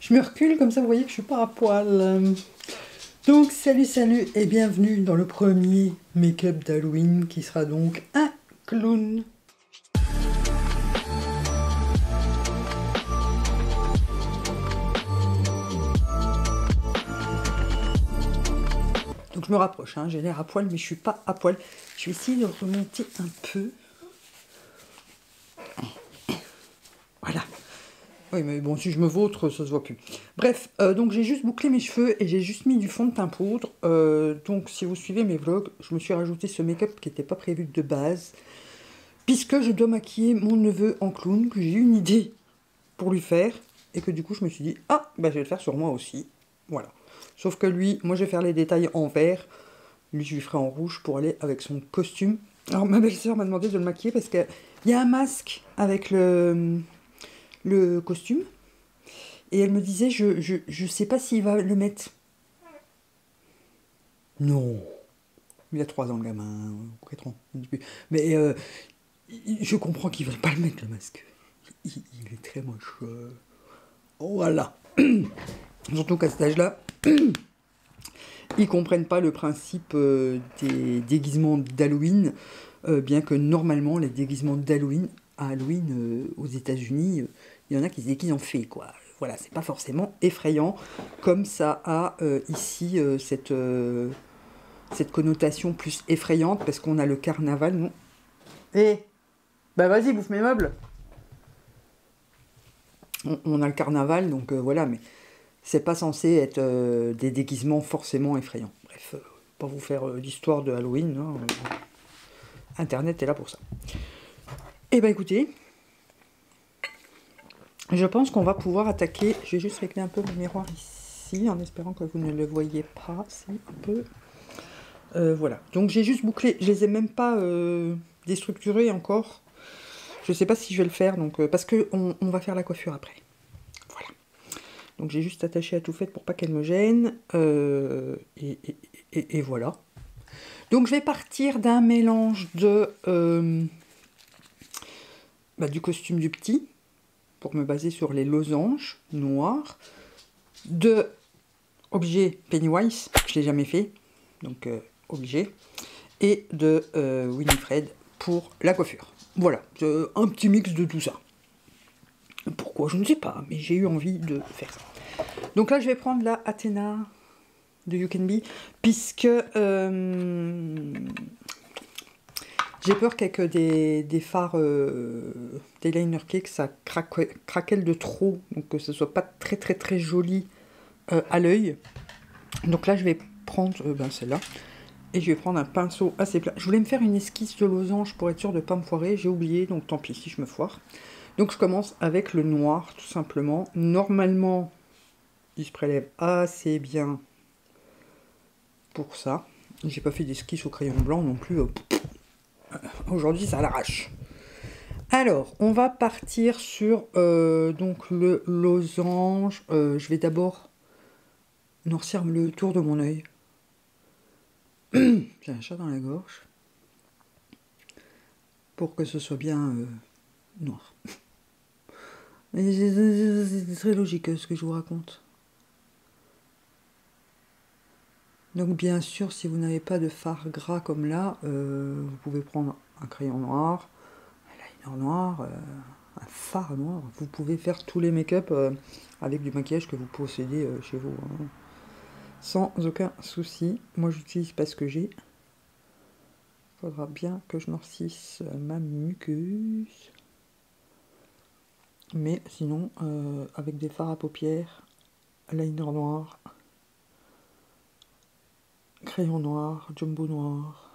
Je me recule comme ça, vous voyez que je suis pas à poil. Donc, salut, salut et bienvenue dans le premier make-up d'Halloween qui sera donc un clown. Donc je me rapproche, hein. j'ai l'air à poil mais je suis pas à poil. Je vais essayer de remonter un peu. Voilà. Oui, mais bon, si je me vautre, ça se voit plus. Bref, euh, donc j'ai juste bouclé mes cheveux et j'ai juste mis du fond de teint poudre. Euh, donc si vous suivez mes vlogs, je me suis rajouté ce make-up qui n'était pas prévu de base. Puisque je dois maquiller mon neveu en clown, que j'ai eu une idée pour lui faire. Et que du coup, je me suis dit, ah, bah, je vais le faire sur moi aussi. Voilà. Sauf que lui, moi, je vais faire les détails en vert. Lui, je lui ferai en rouge pour aller avec son costume. Alors, ma belle-sœur m'a demandé de le maquiller parce qu'il y a un masque avec le le costume. Et elle me disait, je, je, sais pas s'il va le mettre. Non. Il a trois ans, le gamin. Quatre ans. Mais euh, je comprends qu'il ne veut pas le mettre, le masque. Il, est très moche. Voilà. Surtout qu'à cet âge-là, ils comprennent pas le principe euh, des déguisements d'Halloween, euh, bien que normalement les déguisements d'Halloween, à Halloween aux États-Unis, il y en a qui se qu'ils ont fait, quoi. Voilà, c'est pas forcément effrayant, comme ça a euh, ici euh, cette, euh, cette connotation plus effrayante, parce qu'on a le carnaval, non Eh Bah vas-y, bouffe mes meubles on, a le carnaval, donc voilà, mais c'est pas censé être des déguisements forcément effrayants. Bref, pas vous faire l'histoire de Halloween, hein, Internet est là pour ça. Eh ben écoutez, je pense qu'on va pouvoir attaquer. Je vais juste régler un peu le miroir ici, en espérant que vous ne le voyez pas. C'est un peu. Euh, voilà. Donc j'ai juste bouclé. Je les ai même pas euh, déstructurés encore. Je sais pas si je vais le faire, donc euh, parce que on, va faire la coiffure après. Voilà. Donc j'ai juste attaché à tout fait pour pas qu'elle me gêne. Et, voilà. Donc je vais partir d'un mélange de bah, du costume du petit pour me baser sur les losanges noirs, de objets Pennywise, je l'ai jamais fait, donc euh, objet, et de euh, Winifred pour la coiffure. Voilà, un petit mix de tout ça. Pourquoi Je ne sais pas, mais j'ai eu envie de faire ça. Donc là, je vais prendre la Athéna de You Can Be, puisque euh, j'ai peur qu'avec des, des phares, euh, des liner cake, ça craque, craquelle de trop, donc que ce soit pas très très très joli euh, à l'œil. Donc là, je vais prendre euh, ben, celle-là, et je vais prendre un pinceau assez plat. Je voulais me faire une esquisse de losange pour être sûr de ne pas me foirer, j'ai oublié, donc tant pis si je me foire. Donc je commence avec le noir, tout simplement. Normalement, il se prélève assez bien pour ça. J'ai pas fait d'esquisse au crayon blanc non plus. Aujourd'hui, ça l'arrache. Alors, on va partir sur euh, donc le losange. Euh, je vais d'abord noircir le tour de mon œil. J'ai un chat dans la gorge. Pour que ce soit bien euh, noir. C'est très logique ce que je vous raconte. Donc bien sûr, si vous n'avez pas de fard gras comme là, vous pouvez prendre un crayon noir, un liner noir, euh, un fard noir. Vous pouvez faire tous les make-up euh, avec du maquillage que vous possédez chez vous. Hein. Sans aucun souci. Moi, j'utilise pas ce que j'ai. Il faudra bien que je noircisse ma muqueuse. Mais sinon, avec des fards à paupières, liner noir, crayon noir, jumbo noir.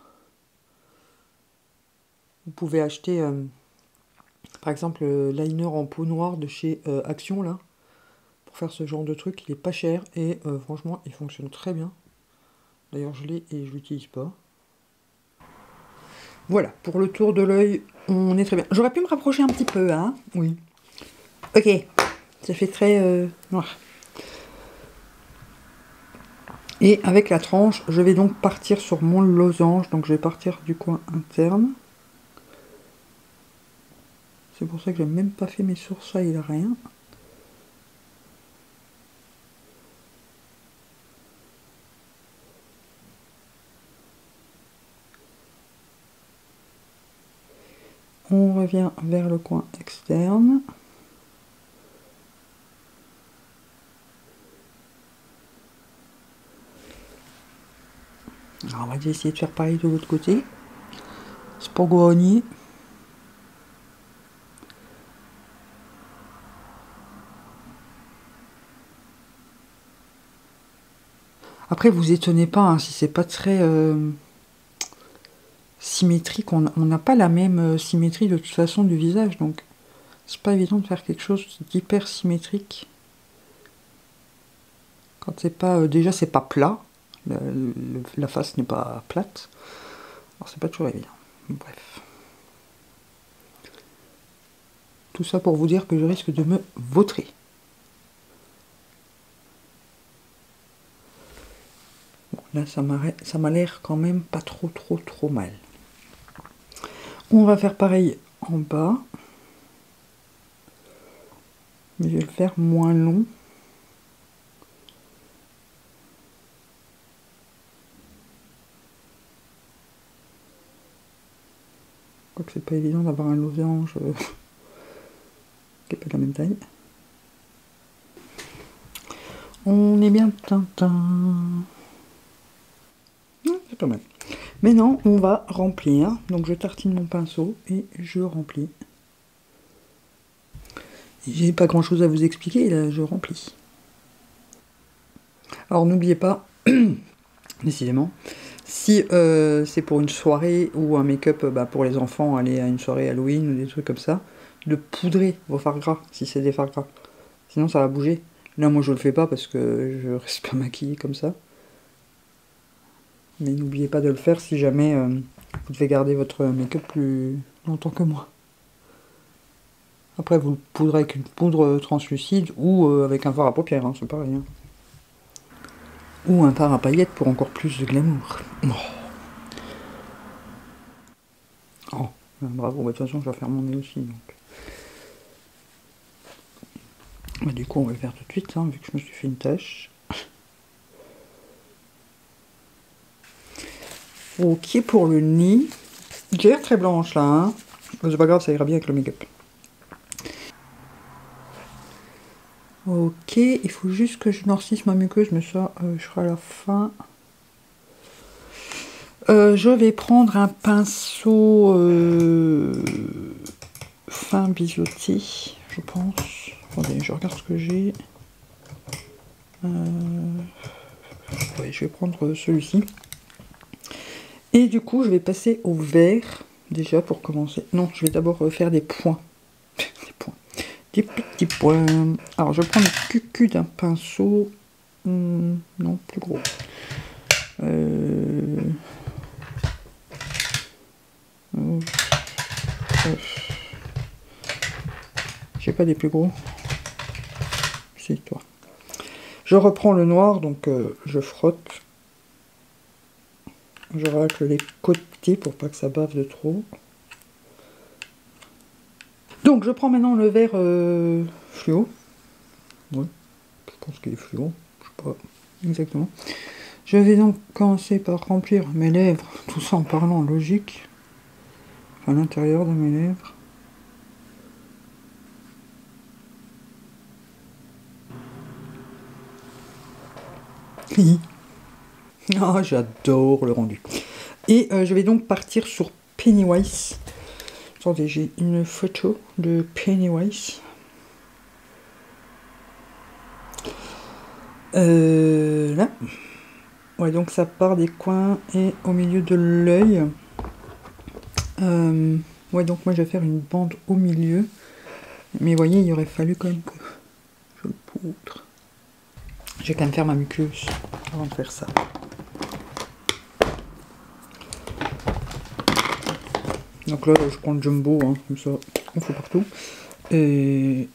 Vous pouvez acheter, euh, par exemple, le liner en peau noire de chez euh, Action, là, pour faire ce genre de truc. Il est pas cher et euh, franchement, il fonctionne très bien. D'ailleurs, je l'ai et je l'utilise pas. Voilà, pour le tour de l'œil, on est très bien. J'aurais pu me rapprocher un petit peu, hein Oui. Ok, ça fait très noir. Et avec la tranche, je vais donc partir sur mon losange. Donc je vais partir du coin interne. C'est pour ça que j'ai même pas fait mes sourcils, rien. On revient vers le coin externe. Alors on va essayer de faire pareil de l'autre côté. C'est pour gagner. Après, vous étonnez pas hein, si c'est pas très euh, symétrique. On n'a pas la même euh, symétrie de toute façon du visage, donc c'est pas évident de faire quelque chose d'hyper symétrique. Quand c'est pas. Euh, déjà, c'est pas plat. la face n'est pas plate. Alors, c'est pas toujours évident. Bref. Tout ça pour vous dire que je risque de me vautrer. Là, ça m'a l'air quand même pas trop, trop, trop mal. On va faire pareil en bas. Mais je vais le faire moins long. C'est pas évident d'avoir un losange euh, qui n'est pas de la même taille. On est bien tintin. Maintenant, on va remplir. Donc, je tartine mon pinceau et je remplis. J'ai pas grand chose à vous expliquer, là, je remplis. Alors, n'oubliez pas, décidément, si euh, c'est pour une soirée ou un make-up bah, pour les enfants, aller à une soirée Halloween ou des trucs comme ça, de poudrer vos fards gras, si c'est des fards gras. Sinon, ça va bouger. Là, moi, je le fais pas parce que je reste pas maquillée comme ça. Mais n'oubliez pas de le faire si jamais euh, vous devez garder votre make-up plus longtemps que moi. Après, vous le poudrez avec une poudre translucide ou euh, avec un fard à paupières, hein, c'est pareil. Ou un fard à paillettes pour encore plus de glamour. Oh, oh ben, bravo, bah, de toute façon, je vais faire mon nez aussi. Bah, du coup, on va le faire tout de suite, hein, vu que je me suis fait une tâche. Ok pour le nid. J'ai l'air très blanche là. Hein. C'est pas grave, ça ira bien avec le make-up. Ok, il faut juste que je noircisse ma muqueuse, mais ça, euh, je ferai à la fin. Euh, je vais prendre un pinceau euh, fin biseauté, je pense. Attendez, je regarde ce que j'ai. je vais prendre celui-ci. Et du coup, je vais passer au vert, déjà pour commencer. Non, je vais d'abord faire des points. des points. Des petits points. Alors, je prends le cucu d'un pinceau. Hmm, non, plus gros. Euh... J'ai pas des plus gros. C'est toi. Je reprends le noir, donc euh, je frotte je racle les côtés pour pas que ça bave de trop. Donc je prends maintenant le verre euh, fluo. Je pense qu'il est fluo. Je sais pas exactement. Je vais donc commencer par remplir mes lèvres, tout ça en parlant logique. à l'intérieur de mes lèvres. Ah, j'adore le rendu. Et euh, je vais donc partir sur Pennywise. Attendez, j'ai une photo de Pennywise. Euh, là. Ouais, donc ça part des coins et au milieu de l'œil. Euh, ouais, donc moi je vais faire une bande au milieu. Mais vous voyez, il aurait fallu quand même je le poudre. Je vais quand même faire ma muqueuse avant de faire ça. Donc là, je prends le jumbo, hein, comme ça, on fait partout. Et...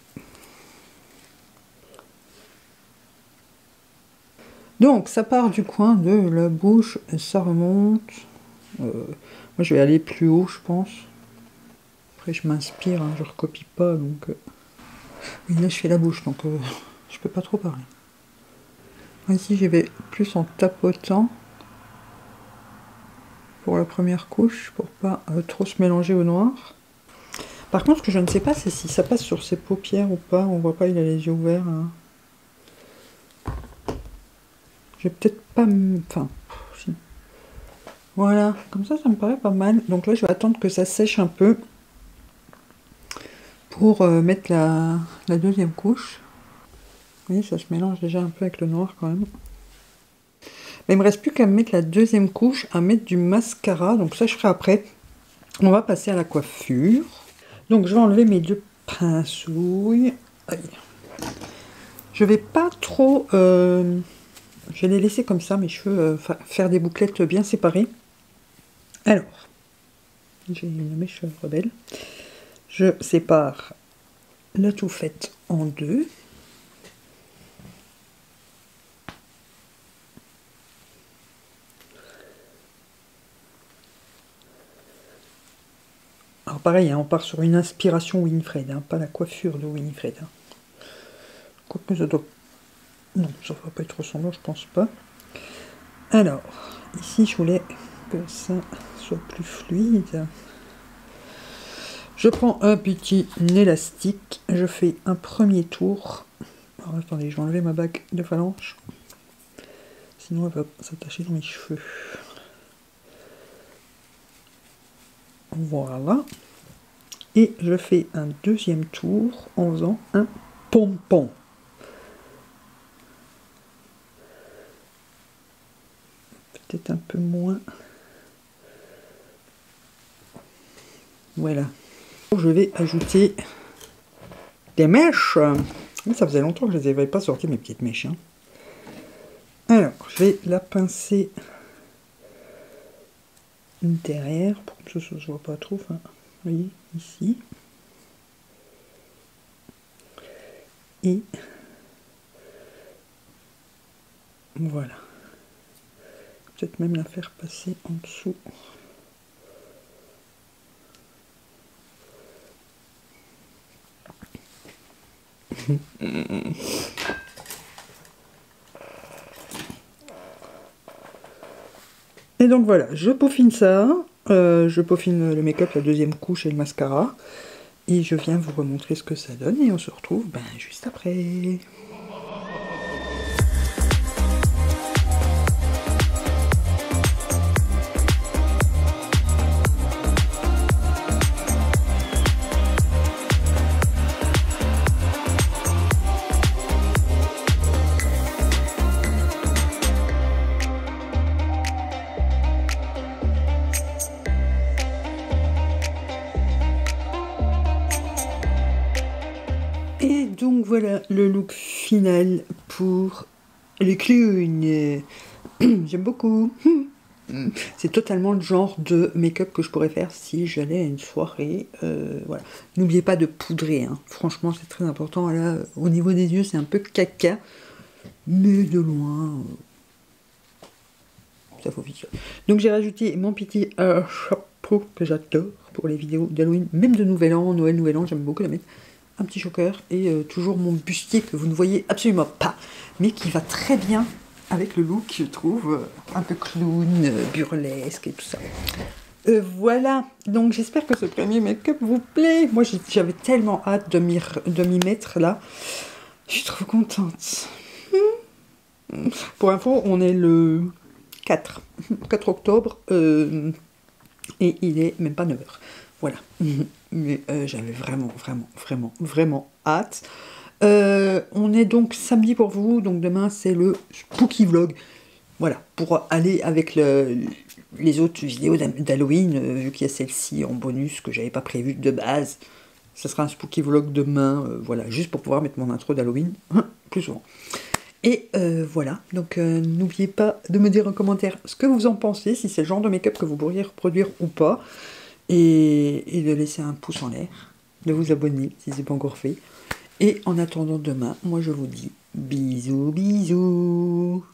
Donc, ça part du coin de la bouche, ça remonte. Euh, moi, je vais aller plus haut, je pense. Après, je m'inspire, hein, je recopie pas, donc... Euh. Oui, là, je fais la bouche, donc euh, je peux pas trop parler. Ici, j'y vais plus en tapotant pour la première couche, pour pas euh, trop se mélanger au noir. Par contre, ce que je ne sais pas, c'est si ça passe sur ses paupières ou pas. On voit pas, il a les yeux ouverts. Hein. Je vais peut-être pas... Enfin... Voilà, comme ça, ça me paraît pas mal. Donc là, je vais attendre que ça sèche un peu pour euh, mettre la, deuxième couche. Voyez, ça se mélange déjà un peu avec le noir quand même. Il me reste plus qu'à mettre la deuxième couche, à mettre du mascara. Donc ça, je ferai après. On va passer à la coiffure. Donc je vais enlever mes deux pincouilles. Je vais pas trop... Euh, je vais les laisser comme ça, mes cheveux, euh, faire des bouclettes bien séparées. Alors, j'ai une mèche rebelle. Je sépare la touffette en deux. Pareil, hein, on part sur une inspiration Winfred, hein, pas la coiffure de Winfred. Hein. Quoique ça doit... Non, ça va pas être nom, je pense pas. Alors, ici je voulais que ça soit plus fluide. Je prends un petit élastique, je fais un premier tour. Alors attendez, je vais enlever ma bague de phalange. Sinon elle va s'attacher dans mes cheveux. Voilà. Et je fais un deuxième tour en faisant un pompon. Peut-être un peu moins. Voilà. Je vais ajouter des mèches. Ça faisait longtemps que je ne les avais pas sorties, mes petites mèches. Hein. Alors, je vais la pincer derrière pour que ça ne se voit pas trop. Voyez, ici. Et voilà. Peut-être même la faire passer en dessous. Et donc voilà, je peaufine ça, euh, je peaufine le make-up, la deuxième couche et le mascara, et je viens vous remontrer ce que ça donne, et on se retrouve ben, juste après. Le look final pour le clown. J'aime beaucoup. C'est totalement le genre de make-up que je pourrais faire si j'allais à une soirée. Euh, voilà. N'oubliez pas de poudrer. Hein. Franchement, c'est très important. Là, au niveau des yeux, c'est un peu caca. Mais de loin, euh, ça faut vite. Donc j'ai rajouté mon petit euh, chapeau que j'adore pour les vidéos d'Halloween. Même de Nouvel An, Noël, Nouvel An, j'aime beaucoup la mettre un petit choker et euh, toujours mon bustier que vous ne voyez absolument pas, mais qui va très bien avec le look, je trouve, euh, un peu clown, euh, burlesque et tout ça. voilà, donc j'espère que ce premier make-up vous plaît. Moi, j'avais tellement hâte de m'y mettre là. Je suis trop contente. Pour info, on est le 4, 4 octobre et il est même pas 9h. Voilà. Mais euh, j'avais vraiment, vraiment, vraiment, vraiment hâte. Euh, on est donc samedi pour vous, donc demain c'est le spooky vlog. Voilà, pour aller avec les autres vidéos d'Halloween, euh, vu qu'il y a celle-ci en bonus que j'avais pas prévu de base. Ça sera un spooky vlog demain, voilà, juste pour pouvoir mettre mon intro d'Halloween plus souvent. Et voilà, donc n'oubliez pas de me dire en commentaire ce que vous en pensez, si c'est le genre de make-up que vous pourriez reproduire ou pas et, de laisser un pouce en l'air, de vous abonner si ce n'est pas encore fait. Et en attendant demain, moi je vous dis bisous bisous